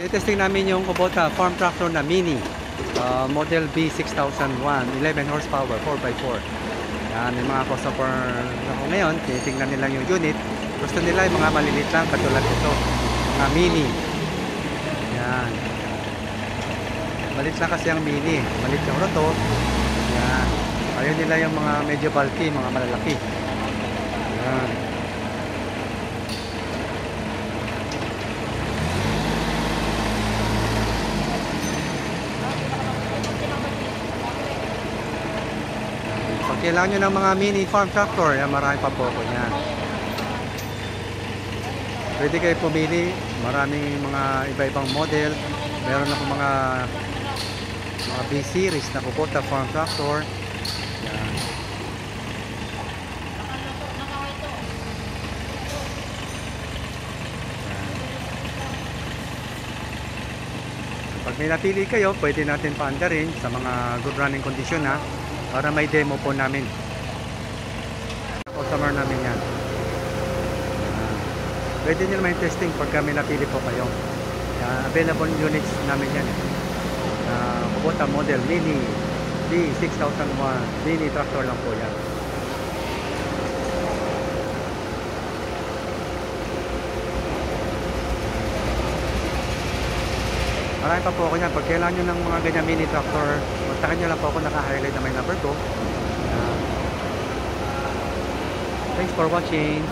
Testing namin yung Kubota farm tractor na mini. uh, model B6001, 11 horsepower, 4x4. Yan, may mga customer ako ngayon, tinitingnan nila yung unit. Gusto nila yung mga maliliit lang, katulad ito. Mga mini. Yan. Malit lang kasi ang mini. Malit yung roto. Yan. Ayaw nila yung mga medyo bulky, mga malalaki. Yan. Pag kailangan nyo ng mga mini farm tractor, yan, marami pa po ako niyan. Pwede kayo pumili, maraming mga iba-ibang model. Meron ako mga mga B-series na Kubota farm tractor. Yan. Pag may napili kayo, pwede natin paandarin sa mga good running condition ha para may demo po namin. Customer namin yan. Yan. Pwede nyo naman testing pag may napili po kayo. Yan, available units namin yan. Uh, Kubota model mini D6001 mini tractor lang po yan. Marami pa po ako yan. Pag kailangan nyo ng mga ganyan mini tractor, kontakin nyo lang po ako. Naka-highlight na may number ko. Uh, thanks for watching.